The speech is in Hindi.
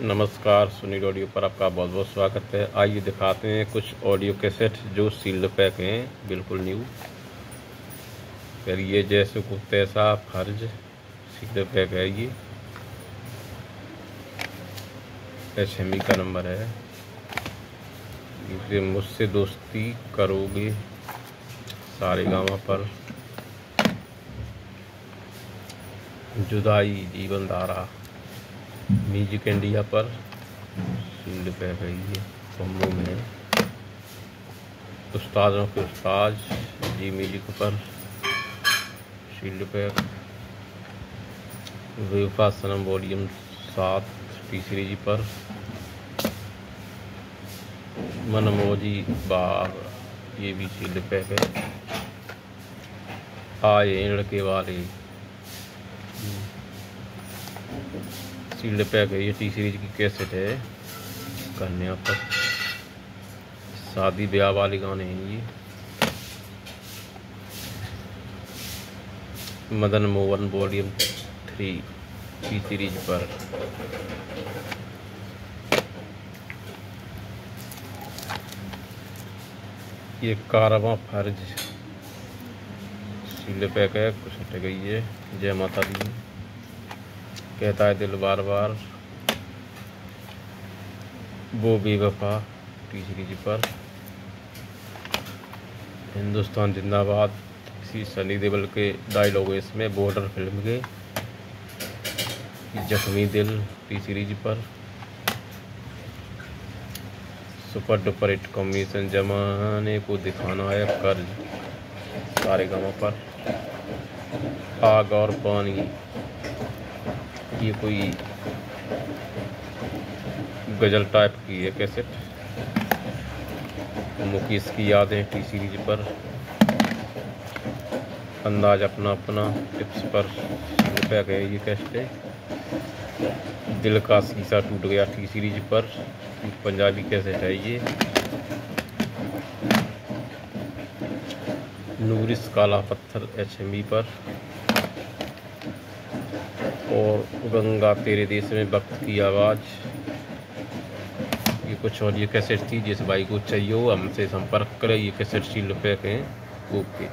नमस्कार, सुनील ऑडियो पर आपका बहुत बहुत स्वागत है। आइए दिखाते हैं कुछ ऑडियो कैसेट जो सील्ड पैक हैं, बिल्कुल न्यू। फिर ये जैसे को तैसा फ़र्ज़, सील्ड पैक है ये। एच एम का नंबर है। ये मुझसे दोस्ती करोगे सारे गाँव पर। जुदाई, जीवन धारा। म्यूज़िक इंडिया पर फ़ील्ड पे है ये कम्बो में उस्तादों के उस्ताद, जी म्यूज़िक पर शील्ड पे। वेफा सनम वॉल्यूम सात टी सीरीज़ पर। मनमोजी बार ये भी शील्ड पैक है। आए लड़के वाले। सील्ड पैक है ये टी सीरीज़ की कैसेट है। कन्या पर शादी ब्याह वाले गाने हैं ये। Madan Mohan volume three T series पर। ये कारवा फ़र्ज़। सील्ड पैक है कुछ हट गई है। जय माता दी। कहता है दिल बार बार। वो बेवफा तीसरी जी पर हिंदुस्तान जिंदाबाद, किसी सनी देवल के डायलॉग इसमें बॉर्डर फ़िल्म के। जख्मी दिल टी सीरीज़ पर सुपर डुपर हिट कॉम्बिनेशन जमाने को दिखाना है कर्ज, सारे गाँव पर। आग और पानी। ये कोई गज़ल टाइप की है कैसेट मुकेश की यादें टी सीरीज़ पर। अंदाज अपना अपना टिप्स पर रुपया गए ये कैसेट दिल का शीशा टूट गया टी सीरीज़ पर। पंजाबी कैसेट है ये। नूरिस काला पत्थर एच पर। और गंगा तेरे देश में वक्त की आवाज़। ये कुछ और ये कैसेट थी जिस भाई को चाहिए हो, हमसे संपर्क करें, ये कैसेट शील पैक हैं ओके